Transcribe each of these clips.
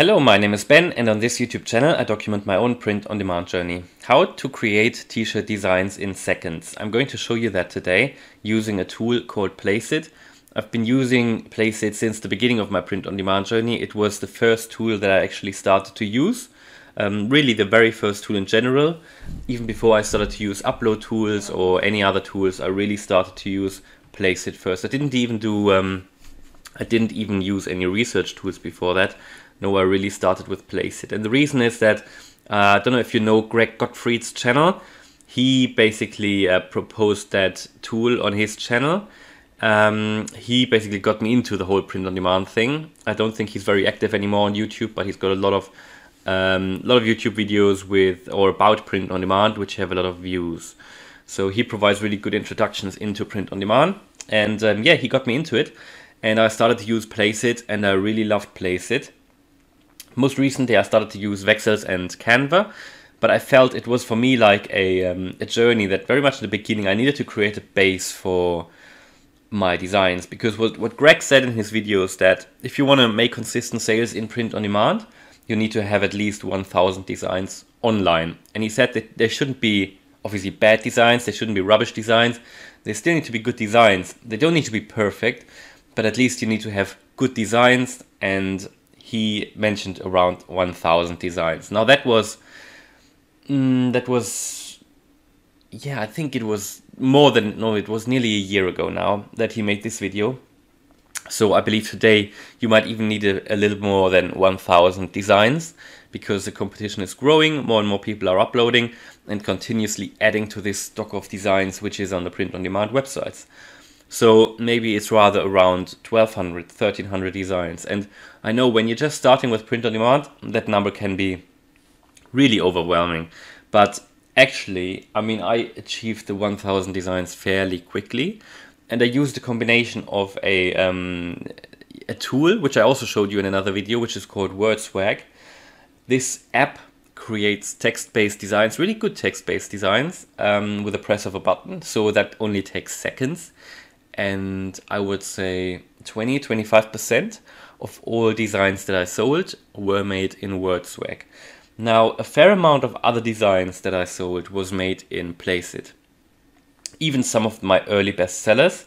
Hello, my name is Ben and on this YouTube channel I document my own print-on-demand journey. How to create t-shirt designs in seconds. I'm going to show you that today using a tool called Placeit. I've been using Placeit since the beginning of my print-on-demand journey. It was the first tool that I actually started to use. Um, really the very first tool in general. Even before I started to use upload tools or any other tools, I really started to use Placeit first. I didn't even do um, I didn't even use any research tools before that. No, I really started with Placeit. And the reason is that, uh, I don't know if you know Greg Gottfried's channel. He basically uh, proposed that tool on his channel. Um, he basically got me into the whole print on demand thing. I don't think he's very active anymore on YouTube, but he's got a lot of um, lot of YouTube videos with or about print on demand, which have a lot of views. So he provides really good introductions into print on demand, and um, yeah, he got me into it and I started to use Placeit and I really loved Placeit. Most recently I started to use Vexels and Canva, but I felt it was for me like a, um, a journey that very much in the beginning I needed to create a base for my designs because what, what Greg said in his videos that if you want to make consistent sales in print on demand, you need to have at least 1000 designs online. And he said that there shouldn't be obviously bad designs, there shouldn't be rubbish designs, they still need to be good designs. They don't need to be perfect, but at least you need to have good designs and he mentioned around 1000 designs. Now that was mm, that was yeah i think it was more than no it was nearly a year ago now that he made this video. So i believe today you might even need a, a little more than 1000 designs because the competition is growing more and more people are uploading and continuously adding to this stock of designs which is on the print on demand websites so maybe it's rather around 1200, 1300 designs. And I know when you're just starting with print on demand, that number can be really overwhelming. But actually, I mean, I achieved the 1000 designs fairly quickly. And I used a combination of a, um, a tool, which I also showed you in another video, which is called WordSwag. This app creates text-based designs, really good text-based designs um, with a press of a button. So that only takes seconds and I would say 20 25% of all designs that I sold were made in WordSwag. Now, a fair amount of other designs that I sold was made in Placeit. Even some of my early bestsellers,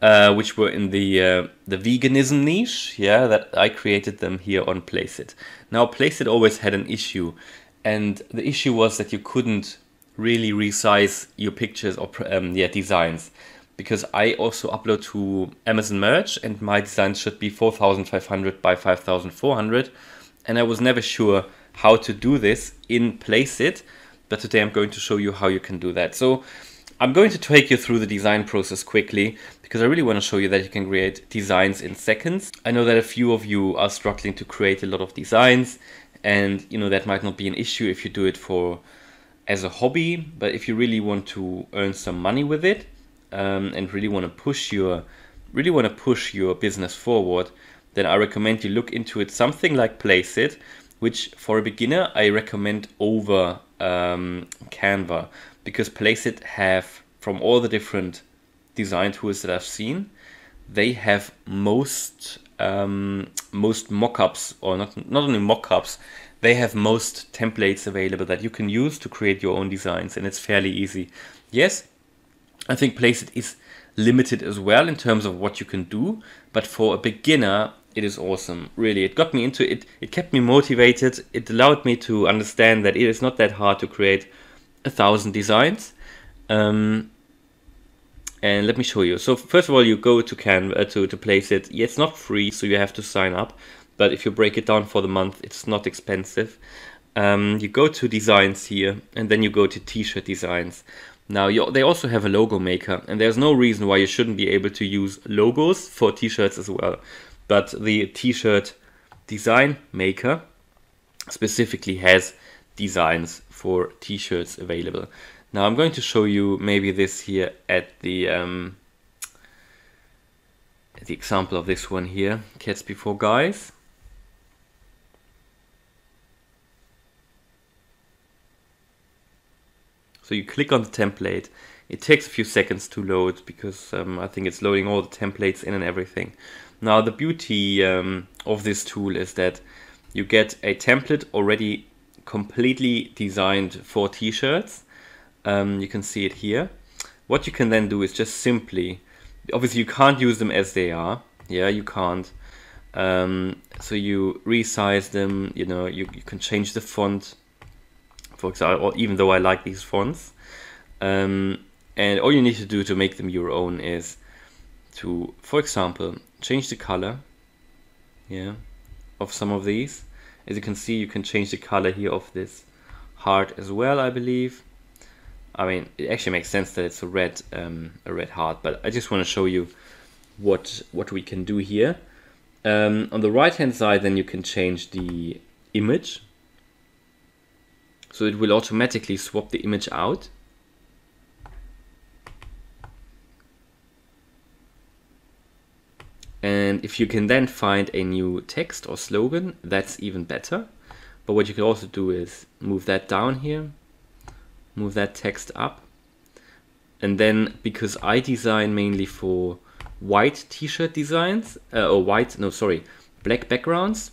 uh, which were in the uh, the veganism niche, yeah, that I created them here on Placeit. Now, Placeit always had an issue, and the issue was that you couldn't really resize your pictures or um, yeah designs because I also upload to Amazon Merch and my designs should be 4500 by 5400 and I was never sure how to do this in Placeit but today I'm going to show you how you can do that. So I'm going to take you through the design process quickly because I really want to show you that you can create designs in seconds. I know that a few of you are struggling to create a lot of designs and you know that might not be an issue if you do it for as a hobby but if you really want to earn some money with it um, and really want to push your really want to push your business forward, then I recommend you look into it something like Placeit, which for a beginner I recommend over um, Canva because Placeit have from all the different design tools that I've seen, they have most um, most mockups or not not only mockups, they have most templates available that you can use to create your own designs and it's fairly easy. Yes, I think Placeit is limited as well in terms of what you can do, but for a beginner, it is awesome. Really, it got me into it. It kept me motivated. It allowed me to understand that it is not that hard to create a thousand designs. Um, and let me show you. So first of all, you go to Canva uh, to to Placeit. Yeah, it's not free, so you have to sign up. But if you break it down for the month, it's not expensive. Um, you go to designs here, and then you go to t-shirt designs. Now, you, they also have a logo maker, and there's no reason why you shouldn't be able to use logos for t-shirts as well. But the t-shirt design maker specifically has designs for t-shirts available. Now, I'm going to show you maybe this here at the um, the example of this one here, Cats Before Guys. So you click on the template. It takes a few seconds to load because um, I think it's loading all the templates in and everything. Now the beauty um, of this tool is that you get a template already completely designed for t-shirts. Um, you can see it here. What you can then do is just simply, obviously you can't use them as they are. Yeah, you can't. Um, so you resize them, you know, you, you can change the font, for example, even though I like these fonts. Um, and all you need to do to make them your own is to, for example, change the color, yeah, of some of these. As you can see, you can change the color here of this heart as well, I believe. I mean, it actually makes sense that it's a red, um, a red heart, but I just want to show you what what we can do here. Um, on the right hand side, then you can change the image. So it will automatically swap the image out. And if you can then find a new text or slogan, that's even better. But what you can also do is move that down here, move that text up. And then because I design mainly for white t-shirt designs, uh, or white, no, sorry, black backgrounds,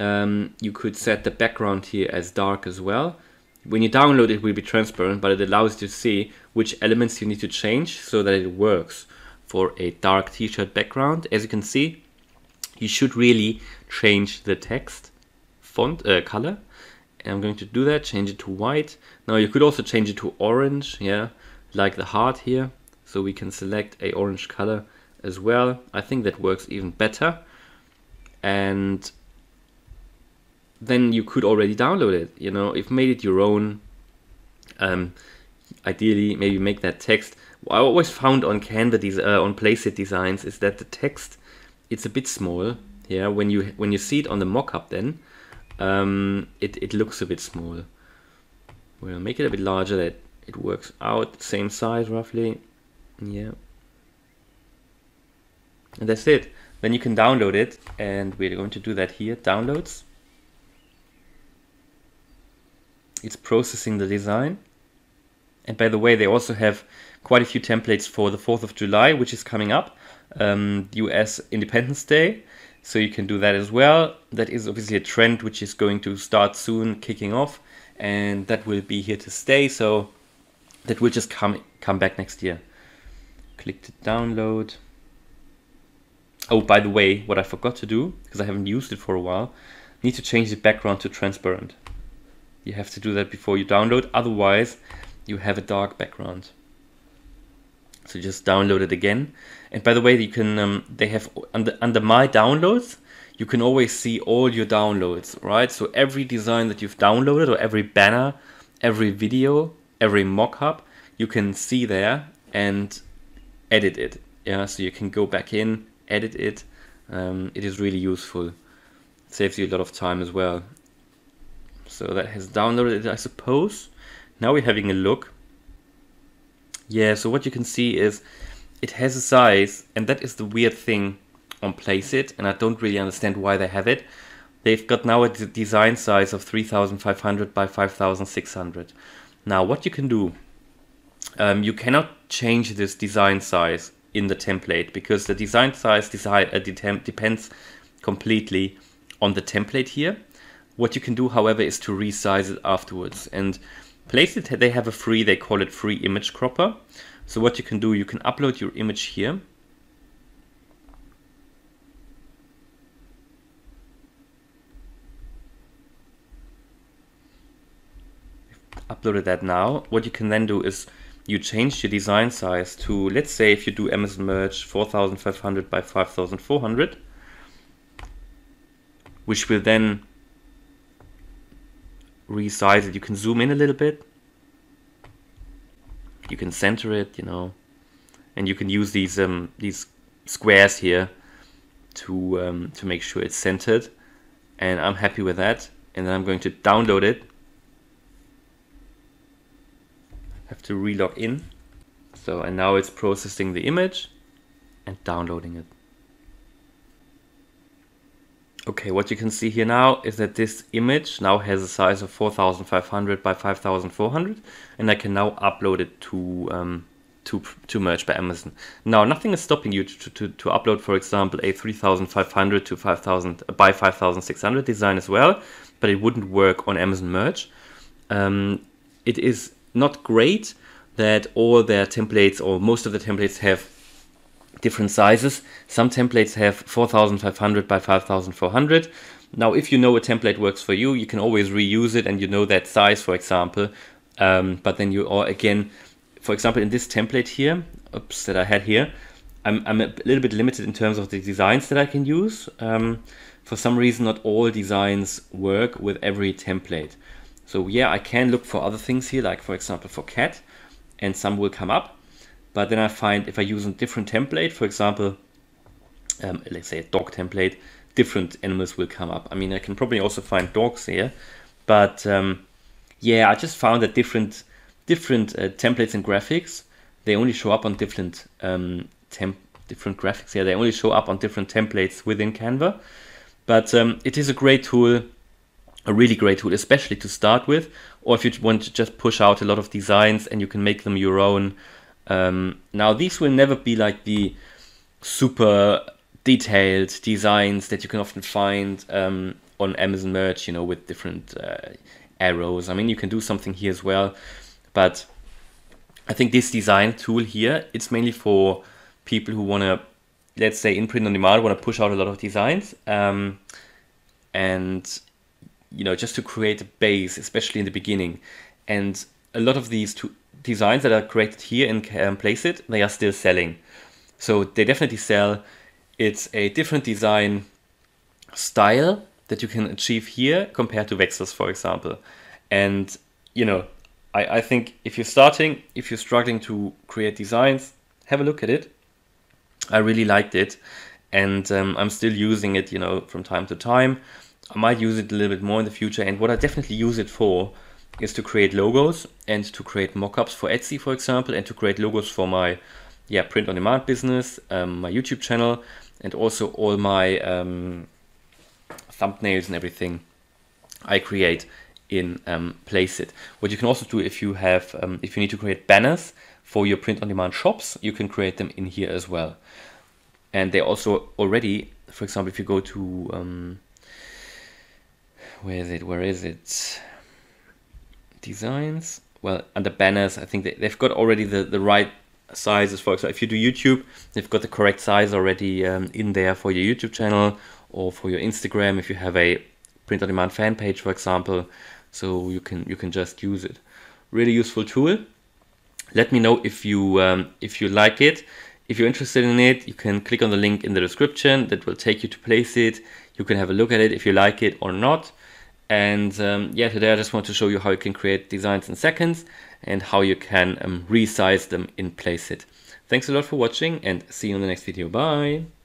um, you could set the background here as dark as well. When you download it will be transparent, but it allows you to see which elements you need to change so that it works for a dark t-shirt background. As you can see, you should really change the text font uh, color. And I'm going to do that, change it to white. Now you could also change it to orange, yeah, like the heart here. So we can select a orange color as well. I think that works even better. And then you could already download it. You know, if made it your own, um, ideally maybe make that text I always found on Canva uh, on Placeit designs is that the text it's a bit small. Yeah, when you when you see it on the mockup, then um, it it looks a bit small. We'll make it a bit larger that it works out same size roughly. Yeah, and that's it. Then you can download it, and we're going to do that here. Downloads. It's processing the design. And by the way, they also have quite a few templates for the 4th of July, which is coming up, um, US Independence Day. So you can do that as well. That is obviously a trend which is going to start soon, kicking off, and that will be here to stay. So that will just come come back next year. Click to download. Oh, by the way, what I forgot to do because I haven't used it for a while, need to change the background to transparent. You have to do that before you download, otherwise you have a dark background. So just download it again. And by the way, you can um, they have under under my downloads, you can always see all your downloads, right? So every design that you've downloaded or every banner, every video, every mock-up, you can see there and edit it. Yeah, so you can go back in, edit it. Um, it is really useful. It saves you a lot of time as well. So that has downloaded it, I suppose. Now we're having a look. Yeah, so what you can see is it has a size, and that is the weird thing on Placeit, and I don't really understand why they have it. They've got now a design size of 3500 by 5600. Now, what you can do, um, you cannot change this design size in the template because the design size uh, depends completely on the template here. What you can do, however, is to resize it afterwards. And Placeit, they have a free, they call it free image cropper. So what you can do, you can upload your image here. Uploaded that now. What you can then do is you change your design size to, let's say if you do Amazon Merch 4500 by 5400, which will then resize it. You can zoom in a little bit. You can center it, you know, and you can use these um, these squares here to um, to make sure it's centered. And I'm happy with that. And then I'm going to download it. Have to relog in. So and now it's processing the image and downloading it. Okay, what you can see here now is that this image now has a size of 4500 by 5400 and I can now upload it to, um, to, to Merch by Amazon. Now, nothing is stopping you to, to, to upload, for example, a 3500 to 5000 by 5600 design as well, but it wouldn't work on Amazon Merch. Um, it is not great that all their templates or most of the templates have different sizes. Some templates have 4500 by 5400. Now, if you know a template works for you, you can always reuse it and you know that size, for example. Um, but then you, or again, for example, in this template here, oops, that I had here, I'm, I'm a little bit limited in terms of the designs that I can use. Um, for some reason, not all designs work with every template. So yeah, I can look for other things here, like for example, for cat, and some will come up. But then I find if I use a different template, for example, um, let's say a dog template, different animals will come up. I mean, I can probably also find dogs here, but um, yeah, I just found that different different uh, templates and graphics they only show up on different um, different graphics here. They only show up on different templates within Canva, but um, it is a great tool, a really great tool, especially to start with, or if you want to just push out a lot of designs and you can make them your own. Um, now these will never be like the super detailed designs that you can often find um, on Amazon Merch, you know, with different uh, arrows. I mean, you can do something here as well, but I think this design tool here, it's mainly for people who want to, let's say in print on demand, want to push out a lot of designs. Um, and, you know, just to create a base, especially in the beginning. And a lot of these two designs that are created here in um, Placeit, they are still selling. So they definitely sell. It's a different design style that you can achieve here compared to Vexels, for example. And, you know, I, I think if you're starting, if you're struggling to create designs, have a look at it. I really liked it and um, I'm still using it, you know, from time to time. I might use it a little bit more in the future. And what I definitely use it for is to create logos and to create mockups for Etsy, for example, and to create logos for my yeah print on demand business, um, my YouTube channel, and also all my um, thumbnails and everything I create in um, Placeit. What you can also do if you have um, if you need to create banners for your print on demand shops, you can create them in here as well. And they also already, for example, if you go to um, where is it? Where is it? Designs. Well, under banners, I think they, they've got already the, the right sizes for example if you do youtube they've got the correct size already um, in there for your youtube channel or for your instagram. If you have a print on demand fan page for example so you can you can just use it. Really useful tool. Let me know if you um, if you like it. If you're interested in it you can click on the link in the description that will take you to Placeit. you can have a look at it if you like it or not and um, yeah today I just want to show you how you can create designs in seconds and how you can um, resize them in Placeit thanks a lot for watching and see you in the next video. Bye